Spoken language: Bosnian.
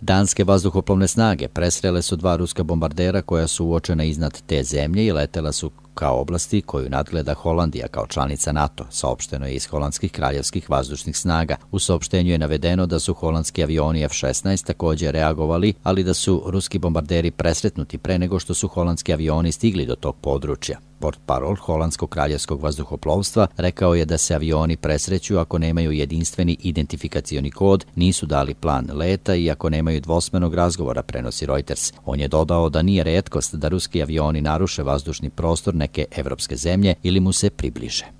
Danske vazduhoplovne snage presrele su dva ruska bombardera koja su uočena iznad te zemlje i letela su kao oblasti koju nadgleda Holandija kao članica NATO, saopšteno je iz holandskih kraljevskih vazdušnih snaga. U saopštenju je navedeno da su holandski avioni F-16 također reagovali, ali da su ruski bombarderi presretnuti pre nego što su holandski avioni stigli do tog područja. Port parol Holandskog kraljevskog vazduhoplovstva rekao je da se avioni presreću ako nemaju jedinstveni identifikacioni kod, nisu dali plan leta i ako nemaju dvosmenog razgovora, prenosi Reuters. On je dodao da nije redkost da ruski avioni naruše vazdušni prostor neke evropske zemlje ili mu se približe.